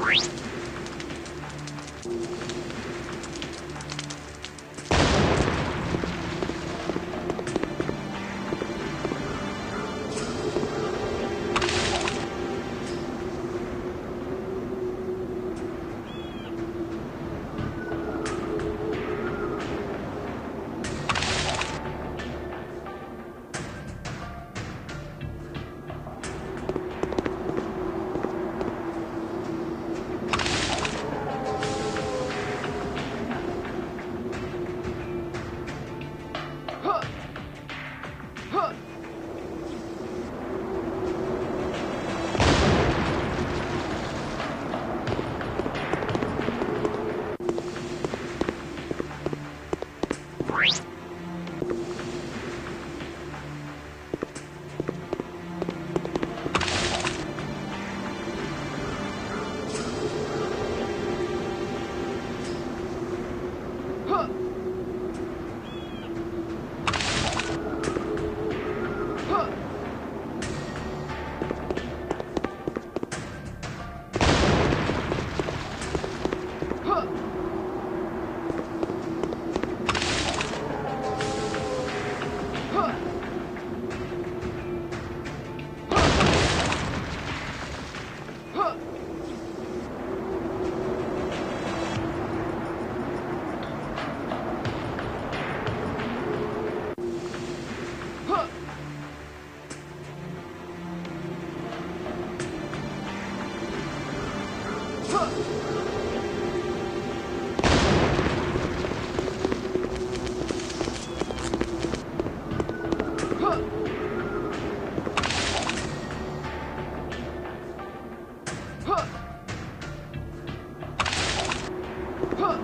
you Huh!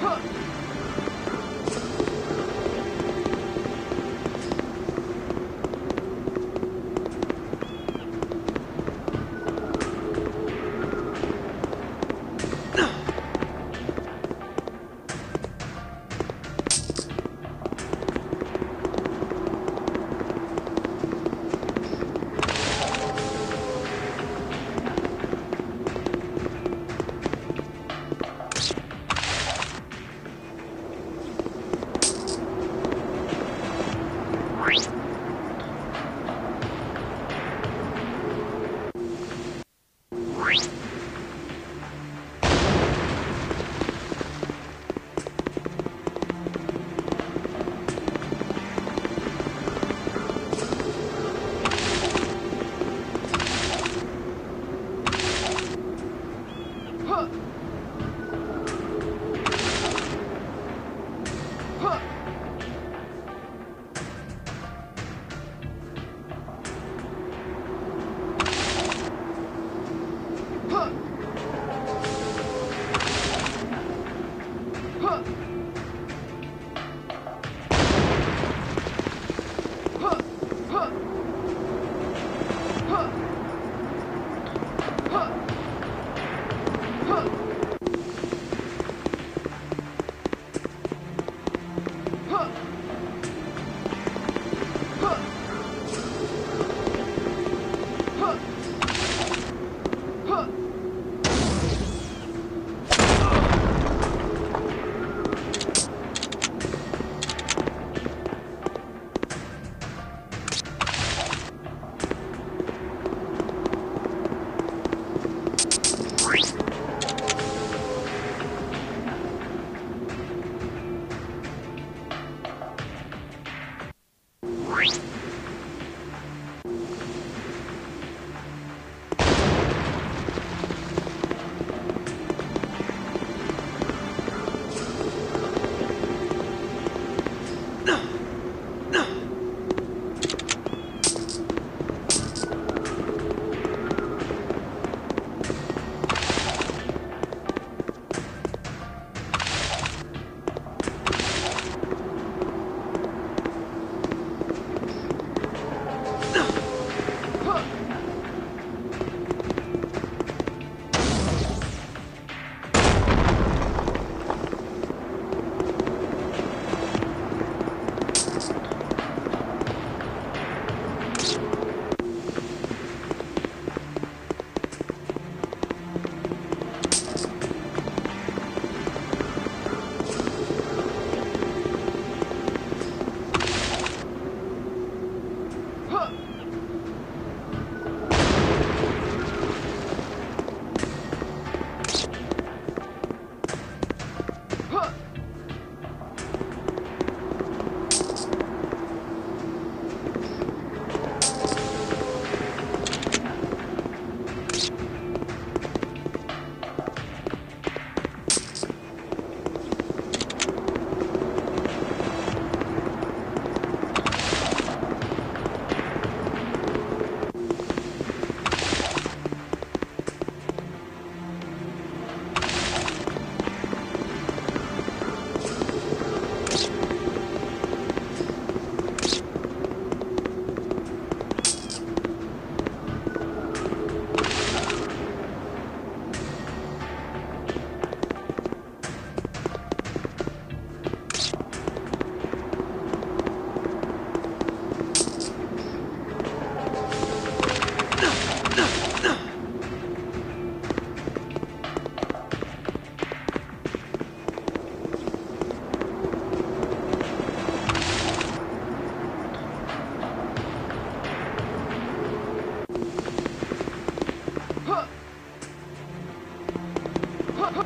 Huh.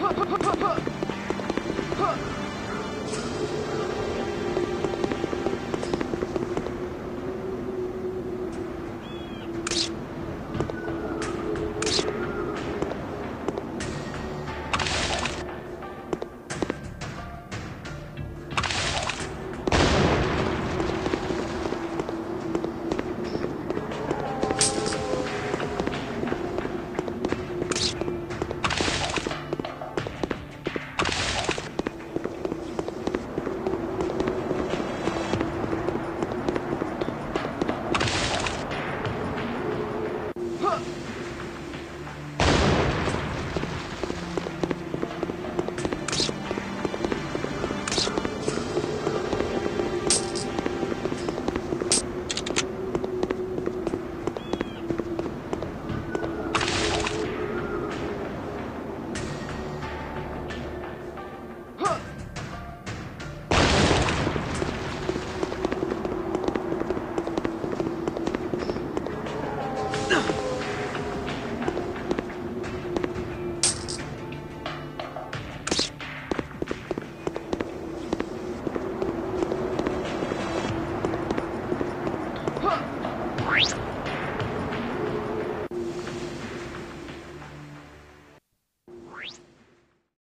哈哈哈哈哈哈